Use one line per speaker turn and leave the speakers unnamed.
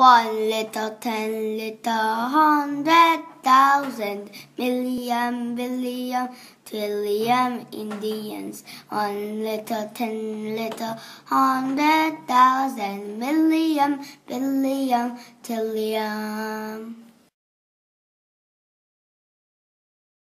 One little, ten little, hundred thousand, million, billion, trillion Indians. One little, ten little, hundred thousand, million, billion, trillion.